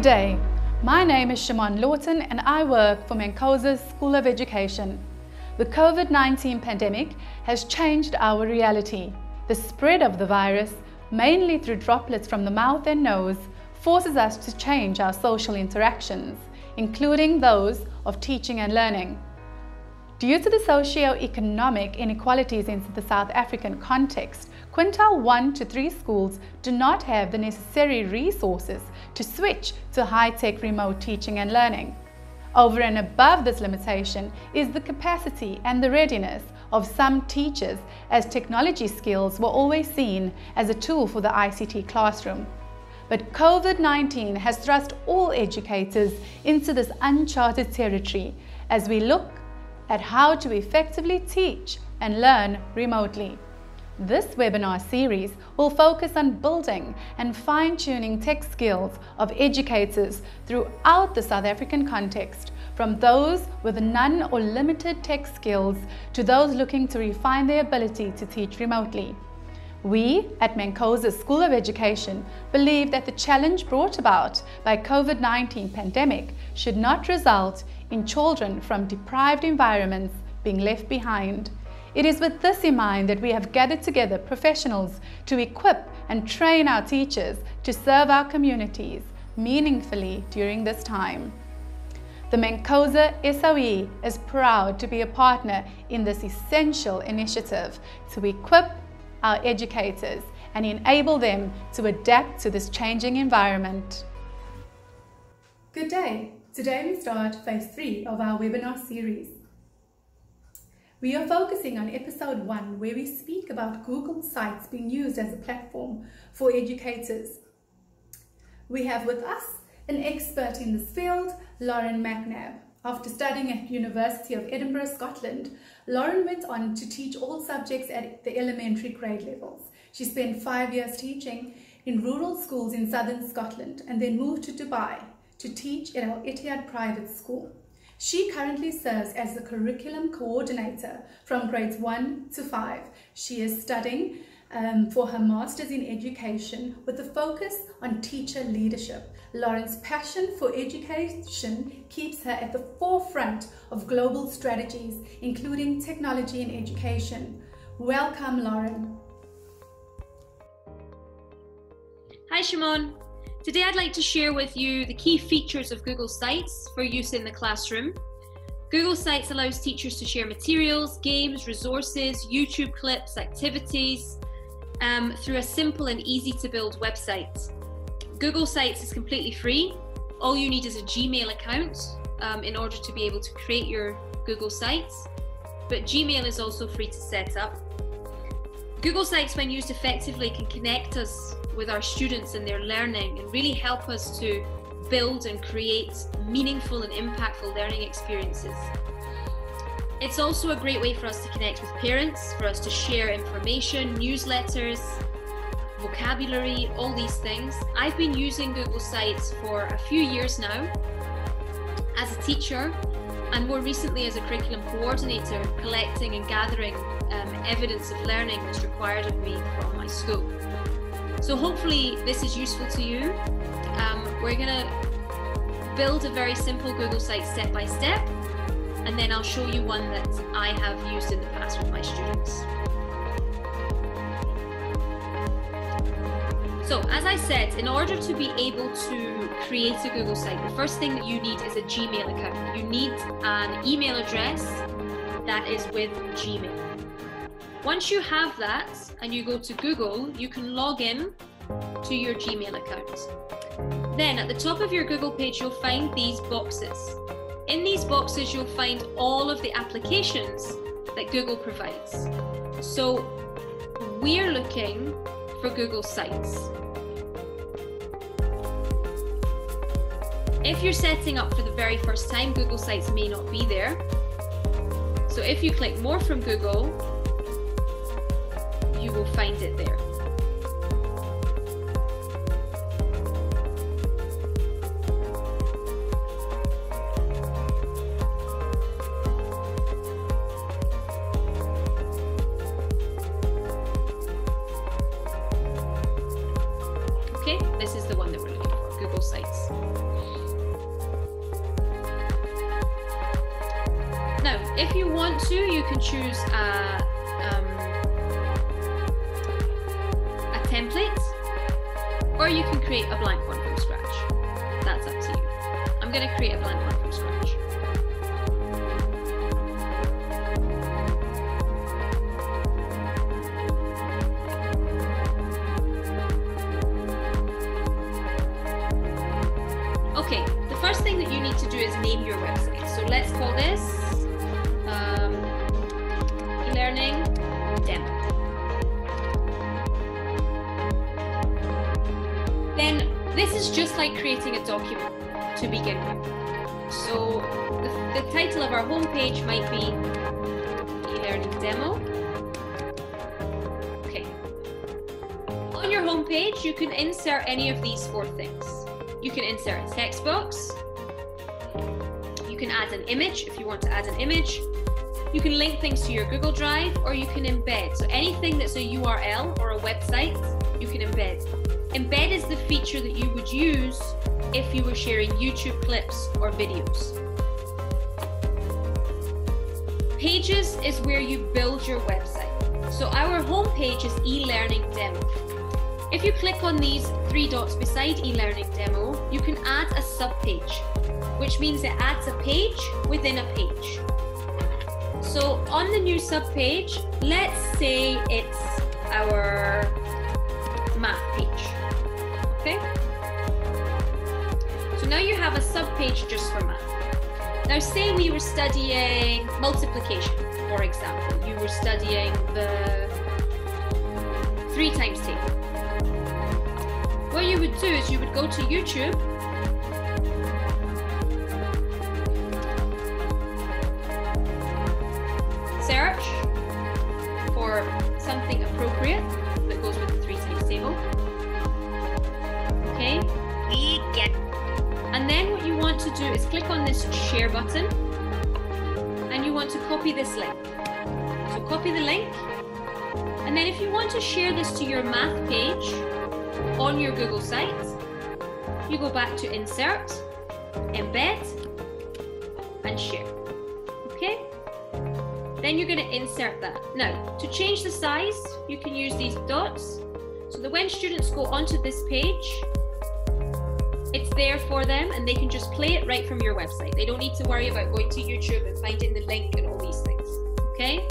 Good day. My name is Shimon Lawton and I work for MANCOSA's School of Education. The COVID-19 pandemic has changed our reality. The spread of the virus, mainly through droplets from the mouth and nose, forces us to change our social interactions, including those of teaching and learning. Due to the socio-economic inequalities in the South African context, quintile 1 to 3 schools do not have the necessary resources to switch to high-tech remote teaching and learning. Over and above this limitation is the capacity and the readiness of some teachers as technology skills were always seen as a tool for the ICT classroom. But COVID-19 has thrust all educators into this uncharted territory as we look at how to effectively teach and learn remotely. This webinar series will focus on building and fine-tuning tech skills of educators throughout the South African context, from those with none or limited tech skills to those looking to refine their ability to teach remotely. We at MANCOSA School of Education believe that the challenge brought about by COVID-19 pandemic should not result in children from deprived environments being left behind. It is with this in mind that we have gathered together professionals to equip and train our teachers to serve our communities meaningfully during this time. The MANCOSA SOE is proud to be a partner in this essential initiative to equip our educators and enable them to adapt to this changing environment. Good day. Today we start phase three of our webinar series. We are focusing on episode one where we speak about Google Sites being used as a platform for educators. We have with us an expert in this field, Lauren McNabb. After studying at University of Edinburgh, Scotland, Lauren went on to teach all subjects at the elementary grade levels. She spent five years teaching in rural schools in southern Scotland and then moved to Dubai to teach at Al Ittihad Private School. She currently serves as the curriculum coordinator from grades 1 to 5. She is studying um, for her Master's in Education with a focus on teacher leadership. Lauren's passion for education keeps her at the forefront of global strategies, including technology and education. Welcome, Lauren. Hi, Shimon. Today I'd like to share with you the key features of Google Sites for use in the classroom. Google Sites allows teachers to share materials, games, resources, YouTube clips, activities, um, through a simple and easy to build website. Google Sites is completely free. All you need is a Gmail account um, in order to be able to create your Google Sites. But Gmail is also free to set up. Google Sites, when used effectively, can connect us with our students and their learning and really help us to build and create meaningful and impactful learning experiences. It's also a great way for us to connect with parents, for us to share information, newsletters, vocabulary, all these things. I've been using Google Sites for a few years now as a teacher and more recently as a curriculum coordinator, collecting and gathering um, evidence of learning that's required of me from my school. So hopefully this is useful to you. Um, we're going to build a very simple Google site step by step and then I'll show you one that I have used in the past with my students. So as I said, in order to be able to create a Google site, the first thing that you need is a Gmail account. You need an email address that is with Gmail. Once you have that and you go to Google, you can log in to your Gmail account. Then at the top of your Google page, you'll find these boxes. In these boxes, you'll find all of the applications that Google provides. So we're looking for Google Sites. If you're setting up for the very first time, Google Sites may not be there. So if you click more from Google, you will find it there. To, you can choose a, um, a template or you can create a blank one from scratch. That's up to you. I'm going to create a blank one from scratch. Okay, the first thing that you need to do is name your website. So let's call this like creating a document to begin with. So the, the title of our homepage might be e-learning demo. Okay. On your homepage, you can insert any of these four things. You can insert a text box. You can add an image if you want to add an image. You can link things to your Google Drive or you can embed. So anything that's a URL or a website, you can embed. Embed is the feature that you would use if you were sharing YouTube clips or videos. Pages is where you build your website. So our homepage is e-learning demo. If you click on these three dots beside e-learning demo, you can add a subpage, which means it adds a page within a page. So on the new subpage, let's say it's our So now you have a subpage just for math. Now say we were studying multiplication, for example. You were studying the three times table. What you would do is you would go to YouTube to do is click on this share button and you want to copy this link. So copy the link and then if you want to share this to your math page on your Google site, you go back to insert, embed and share. Okay? Then you're going to insert that. Now, to change the size, you can use these dots so that when students go onto this page, it's there for them and they can just play it right from your website. They don't need to worry about going to YouTube and finding the link and all these things. Okay?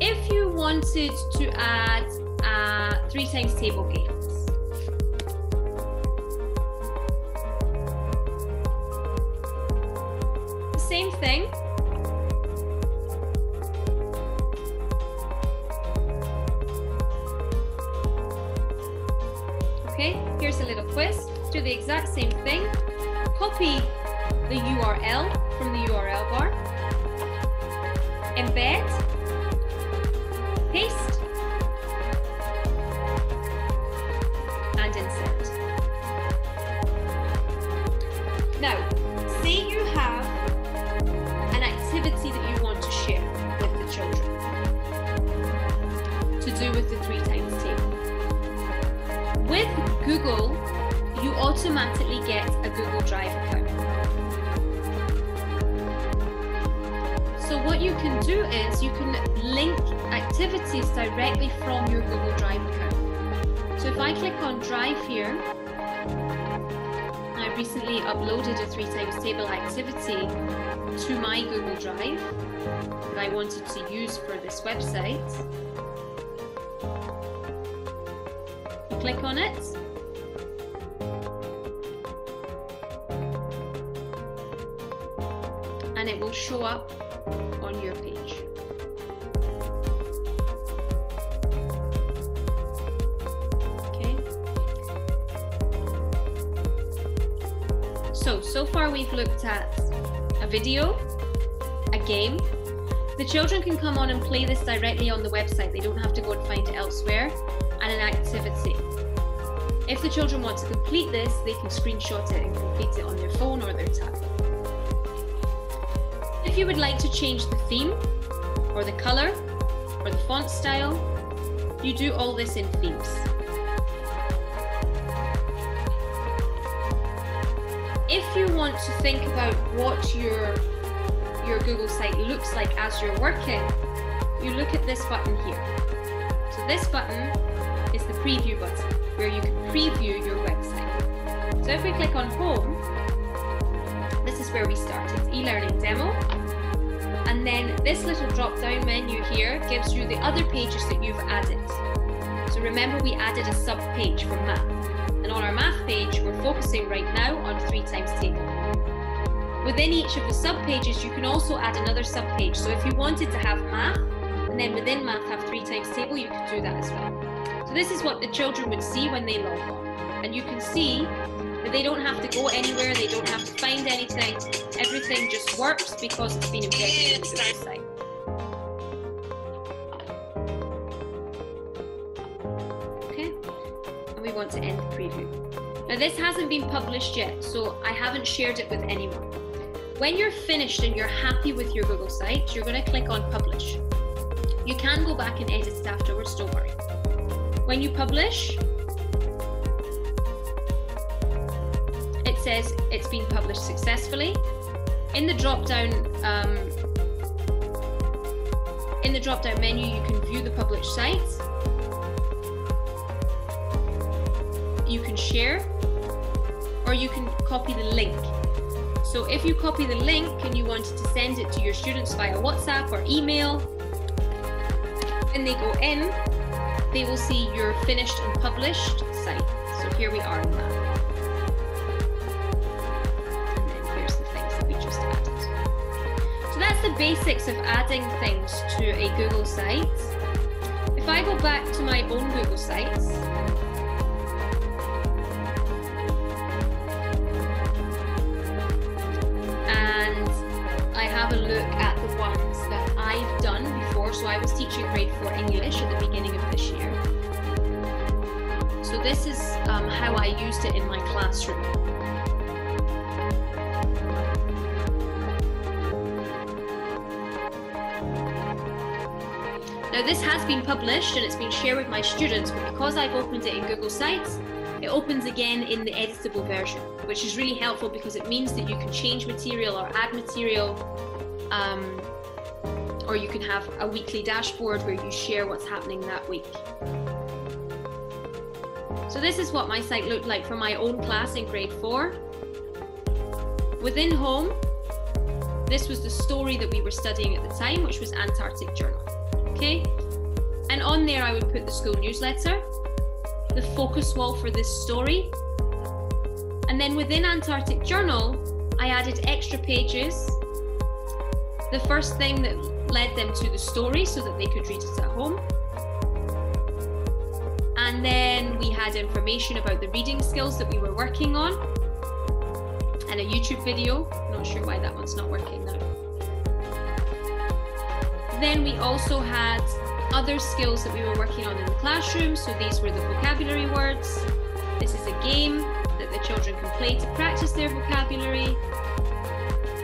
If you wanted to add uh, three times table games, same thing. Okay, here's a little quiz. Do the exact same thing. Copy the URL from the URL bar. Embed. Paste. Automatically get a Google Drive account. So what you can do is you can link activities directly from your Google Drive account. So if I click on Drive here, I recently uploaded a three times table activity to my Google Drive that I wanted to use for this website. Click on it. Show up on your page. Okay. So, so far we've looked at a video, a game. The children can come on and play this directly on the website. They don't have to go and find it elsewhere. And an activity. If the children want to complete this, they can screenshot it and complete it on their phone or their tablet. If you would like to change the theme, or the colour, or the font style, you do all this in themes. If you want to think about what your your Google site looks like as you're working, you look at this button here. So this button is the preview button, where you can preview your website. So if we click on home, this is where we started, e-learning demo. And then this little drop down menu here gives you the other pages that you've added. So remember we added a sub page for math. And on our math page, we're focusing right now on three times table. Within each of the sub pages, you can also add another sub page. So if you wanted to have math, and then within math have three times table, you could do that as well. So this is what the children would see when they log on. And you can see they don't have to go anywhere, they don't have to find anything. Everything just works because it's been embedded into the site. Okay, and we want to end the preview. Now this hasn't been published yet, so I haven't shared it with anyone. When you're finished and you're happy with your Google site, you're going to click on Publish. You can go back and edit it afterwards, don't worry. When you publish, says it's been published successfully. In the drop down um, in the drop down menu, you can view the published site. You can share, or you can copy the link so if you copy the link and you wanted to send it to your students via WhatsApp or email, when they go in, they will see your finished and published site. So here we are in that. Basics of adding things to a Google site. If I go back to my own Google sites, and I have a look at the ones that I've done before, so I was teaching grade 4 English at the beginning of this year. So this is um, how I used it in my classroom. Now this has been published and it's been shared with my students, but because I've opened it in Google Sites, it opens again in the editable version, which is really helpful because it means that you can change material or add material um, or you can have a weekly dashboard where you share what's happening that week. So this is what my site looked like for my own class in grade four. Within home, this was the story that we were studying at the time, which was Antarctic Journal. Okay? And on there I would put the school newsletter, the focus wall for this story. And then within Antarctic Journal, I added extra pages. The first thing that led them to the story so that they could read it at home. And then we had information about the reading skills that we were working on and a YouTube video. Not sure why that one's not working now. Then we also had other skills that we were working on in the classroom. So these were the vocabulary words. This is a game that the children can play to practice their vocabulary,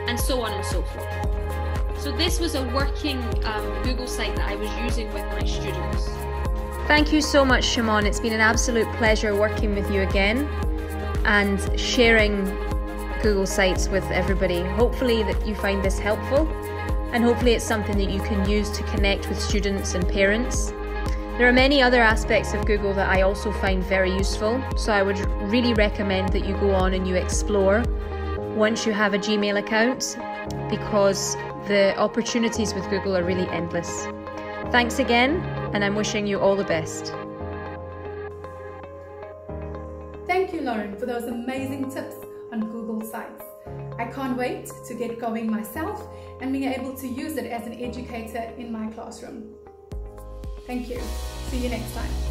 and so on and so forth. So this was a working um, Google site that I was using with my students. Thank you so much, Shimon. It's been an absolute pleasure working with you again and sharing Google Sites with everybody. Hopefully that you find this helpful and hopefully it's something that you can use to connect with students and parents. There are many other aspects of Google that I also find very useful, so I would really recommend that you go on and you explore once you have a Gmail account because the opportunities with Google are really endless. Thanks again, and I'm wishing you all the best. Thank you, Lauren, for those amazing tips on Google Sites. I can't wait to get going myself and being able to use it as an educator in my classroom. Thank you. See you next time.